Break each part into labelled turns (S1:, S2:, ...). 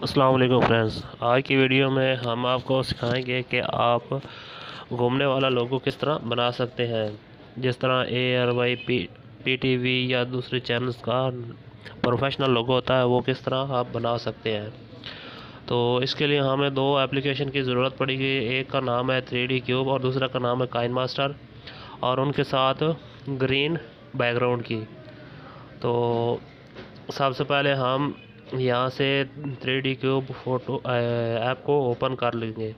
S1: वालेकुम फ्रेंड्स। आज की वीडियो में हम आपको सिखाएँगे कि आप घूमने वाला लोगो किस तरह बना सकते हैं। जिस तरह A R Y P P T V या दूसरे चैनल्स का प्रोफेशनल लोगो होता है, वो किस तरह आप बना सकते हैं। तो इसके लिए हमें दो एप्लीकेशन की ज़रूरत पड़ेगी एक का नाम है थ्री डी क्यूब और दूसरा का नाम है काइन मास्टर और उनके साथ ग्रीन बैकग्राउंड की। तो सबसे पहले हम यहाँ से three D cube photo app को ओपन कर लेंगे।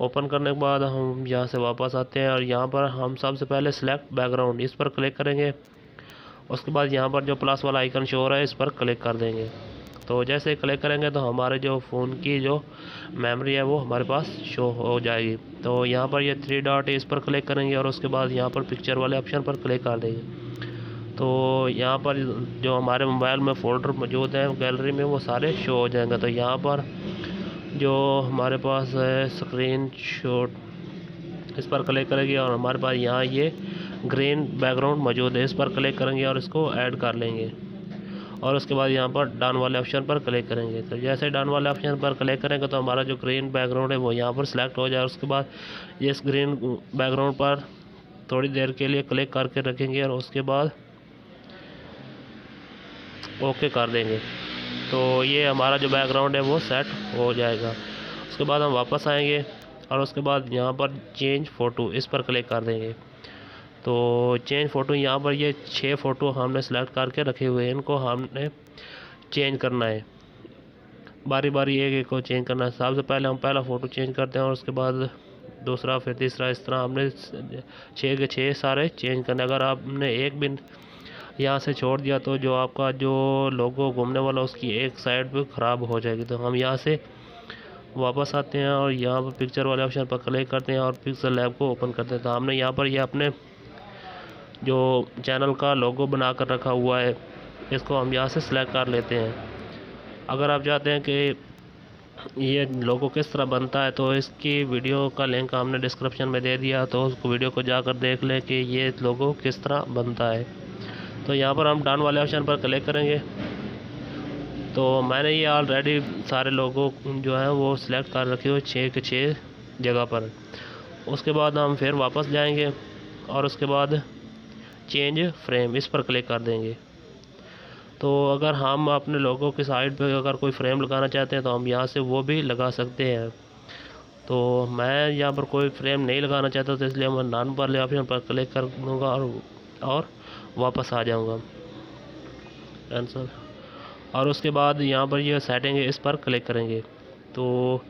S1: ओपन करने के बाद हम यहाँ से वापस आते हैं और यहाँ पर हम सबसे पहले सिलेक्ट बैकग्राउंड इस पर क्लिक करेंगे। उसके बाद यहाँ पर जो प्लस वाला आइकन शो हो रहा है, इस पर क्लिक कर देंगे। तो जैसे क्लिक करेंगे तो हमारे जो फ़ोन की जो मेमोरी है, वो हमारे पास शो हो जाएगी। तो यहाँ पर ये थ्री डॉट इस पर क्लिक करेंगे और उसके बाद यहाँ पर पिक्चर वाले ऑप्शन पर क्लिक कर देंगे। तो यहाँ पर जो हमारे मोबाइल में फ़ोल्डर मौजूद हैं, गैलरी में, वो सारे शो हो जाएँगे। तो यहाँ पर जो हमारे पास है स्क्रीन शॉट इस पर क्लिक करेंगे और हमारे पास यहाँ ये ग्रीन बैकग्राउंड मौजूद है। इस पर क्लिक करेंगे और इसको ऐड कर लेंगे। और उसके बाद यहाँ पर डान वाले ऑप्शन पर क्लिक करेंगे। तो जैसे डान वाले ऑप्शन पर क्लिक करेंगे तो हमारा जो ग्रीन बैकग्राउंड है, वो यहाँ पर सिलेक्ट हो जाए। उसके बाद ये इस ग्रीन बैकग्राउंड पर थोड़ी देर के लिए क्लिक करके रखेंगे और उसके बाद ओके कर देंगे। तो ये हमारा जो बैकग्राउंड है वो सेट हो जाएगा। उसके बाद हम वापस आएँगे और उसके बाद यहाँ पर चेंज फ़ोटो इस पर क्लिक कर देंगे। तो चेंज फ़ोटो यहाँ पर ये छः फ़ोटो हमने सेलेक्ट करके रखे हुए हैं। इनको हमने चेंज करना है। बारी बारी एक एक को चेंज करना है। सबसे पहले हम पहला फ़ोटो चेंज करते हैं और उसके बाद दूसरा, फिर तीसरा, इस तरह हमने छः के छः सारे चेंज करने अगर आपने एक भी यहाँ से छोड़ दिया तो जो आपका जो लोगो घूमने वाला उसकी एक साइड भी ख़राब हो जाएगी। तो हम यहाँ से वापस आते हैं और यहाँ पर पिक्चर वाले ऑप्शन पर क्लिक करते हैं और पिक्सल लैब को ओपन करते हैं। तो हमने यहाँ पर ये यह अपने जो चैनल का लोगो बना कर रखा हुआ है, इसको हम यहाँ से सिलेक्ट कर लेते हैं। अगर आप चाहते हैं कि ये लोगो किस तरह बनता है तो इसकी वीडियो का लिंक हमने डिस्क्रिप्शन में दे दिया। तो उस वीडियो को जाकर देख लें कि ये लोगो किस तरह बनता है। तो यहाँ पर हम डन वाले ऑप्शन पर क्लिक करेंगे। तो मैंने ये ऑलरेडी सारे लोगों जो हैं वो सिलेक्ट कर रखे हुए छः के छः जगह पर। उसके बाद हम फिर वापस जाएँगे और उसके बाद चेंज फ्रेम इस पर क्लिक कर देंगे। तो अगर हम अपने लोगों की साइड पे अगर कोई फ्रेम लगाना चाहते हैं तो हम यहाँ से वो भी लगा सकते हैं। तो मैं यहाँ पर कोई फ्रेम नहीं लगाना चाहता तो इसलिए मैं नॉन वाले ऑप्शन पर क्लिक कर दूँगा और और वापस आ जाऊँगा। कैंसल और उसके बाद यहाँ पर ये सेटिंग है, इस पर क्लिक करेंगे। तो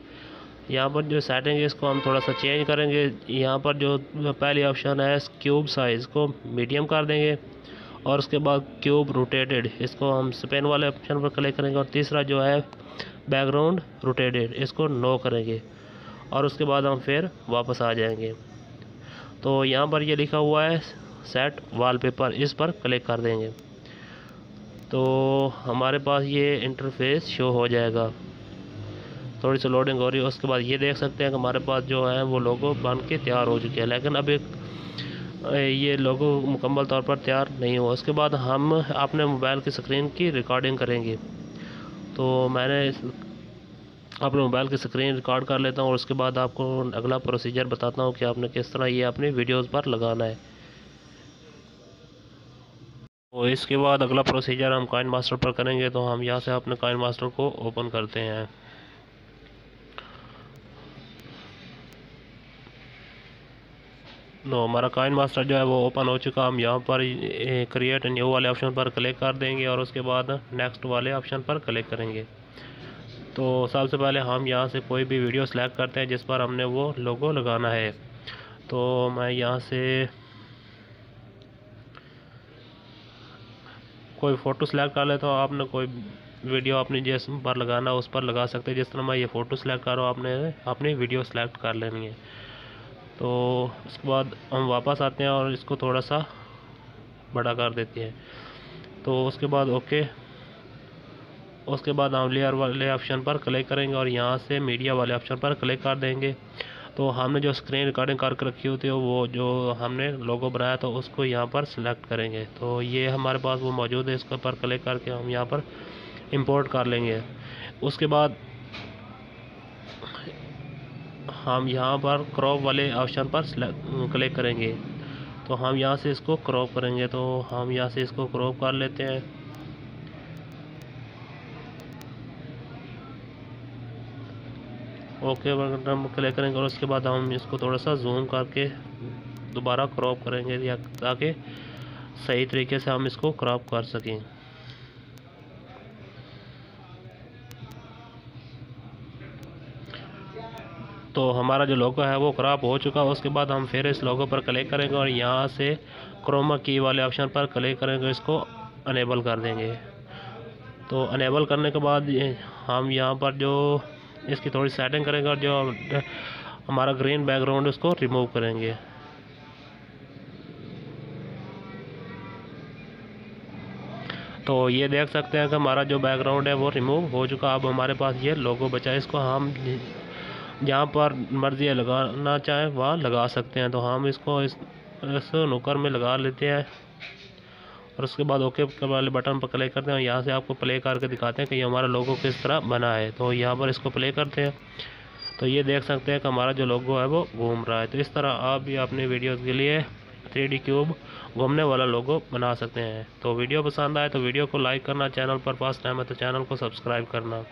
S1: यहाँ पर जो सेटिंग है, इसको हम थोड़ा सा चेंज करेंगे। यहाँ पर जो पहली ऑप्शन है क्यूब साइज़ को मीडियम कर देंगे। और उसके बाद क्यूब रोटेटेड इसको हम स्पेन वाले ऑप्शन पर क्लिक करेंगे। और तीसरा जो है बैकग्राउंड रोटेटेड इसको नो करेंगे। और उसके बाद हम फिर वापस आ जाएँगे। तो यहाँ पर ये लिखा हुआ है सेट वॉलपेपर इस पर क्लिक कर देंगे। तो हमारे पास ये इंटरफेस शो हो जाएगा। थोड़ी सी लोडिंग हो रही है, उसके बाद ये देख सकते हैं कि हमारे पास जो है, वो लोगो बन के तैयार हो चुके हैं। लेकिन अभी ये लोगो मुकम्मल तौर पर तैयार नहीं हुआ। उसके बाद हम अपने मोबाइल की स्क्रीन की रिकॉर्डिंग करेंगे। तो मैंने अपने मोबाइल की स्क्रीन रिकॉर्ड कर लेता हूँ, और उसके बाद आपको अगला प्रोसीजर बताता हूँ कि आपने किस तरह ये अपनी वीडियोज़ पर लगाना है। तो इसके बाद अगला प्रोसीजर हम काइन मास्टर पर करेंगे तो हम यहाँ से अपने काइन मास्टर को ओपन करते हैं। तो हमारा काइन मास्टर जो है वो ओपन हो चुका, हम यहाँ पर क्रिएट न्यू वाले ऑप्शन पर क्लिक कर देंगे और उसके बाद नेक्स्ट वाले ऑप्शन पर क्लिक करेंगे। तो सबसे पहले हम यहाँ से कोई भी वीडियो सेलेक्ट करते हैं, जिस पर हमने वो लोगो लगाना है। तो मैं यहाँ से कोई फ़ोटो सेलेक्ट कर लेता हूँ आपने कोई वीडियो अपनी जिस पर लगाना, उस पर लगा सकते हैं। जिस तरह मैं ये फ़ोटो सेलेक्ट कर रहा हूँ, आपने अपनी वीडियो सेलेक्ट कर लेनी है। तो उसके बाद हम वापस आते हैं और इसको थोड़ा सा बड़ा कर देते हैं। तो उसके बाद, ओके। उसके बाद हम लेयर वाले ऑप्शन पर क्लिक करेंगे और यहाँ से मीडिया वाले ऑप्शन पर क्लिक कर देंगे। तो हमने जो स्क्रीन रिकॉर्डिंग करके रखी होती है, वो जो हमने लोगो बनाया तो उसको यहाँ पर सिलेक्ट करेंगे। तो ये हमारे पास वो मौजूद है इसके ऊपर क्लिक करके हम यहाँ पर इंपोर्ट कर लेंगे। उसके बाद हम यहाँ पर क्रॉप वाले ऑप्शन पर क्लिक करेंगे। तो हम यहाँ से इसको क्रॉप करेंगे। तो हम यहाँ से इसको क्रॉप कर लेते हैं। ओके हम क्लिक करेंगे और उसके बाद हम इसको थोड़ा सा जूम करके दोबारा क्रॉप करेंगे, या ताकि सही तरीके से हम इसको क्रॉप कर सकें। तो हमारा जो लोगो है वो क्रॉप हो चुका है, उसके बाद हम फिर इस लोगो पर क्लिक करेंगे और यहाँ से क्रोमा की वाले ऑप्शन पर क्लिक करेंगे, इसको अनेबल कर देंगे। तो अनेबल करने के बाद हम यहाँ पर जो इसकी थोड़ी सेटिंग करेंगे और जो हमारा ग्रीन बैकग्राउंड उसको रिमूव करेंगे। तो ये देख सकते हैं कि हमारा जो बैकग्राउंड है वो रिमूव हो चुका। अब हमारे पास ये लोगो बचा है इसको हम जहाँ पर मर्ज़ी लगाना चाहें वहाँ लगा सकते हैं। तो हम इसको इस, इस नुकर में लगा लेते हैं। और उसके बाद ओके वाले बटन पर क्लिक करते हैं और यहाँ से आपको प्ले करके दिखाते हैं कि ये हमारा लोगो किस तरह बना है। तो यहाँ पर इसको प्ले करते हैं। तो ये देख सकते हैं कि हमारा जो लोगो है वो घूम रहा है। तो इस तरह आप भी अपने वीडियोज़ के लिए थ्री क्यूब घूमने वाला लोगो बना सकते हैं। तो वीडियो पसंद आए तो वीडियो को लाइक करना, चैनल पर पास टाइम है तो चैनल को सब्सक्राइब करना।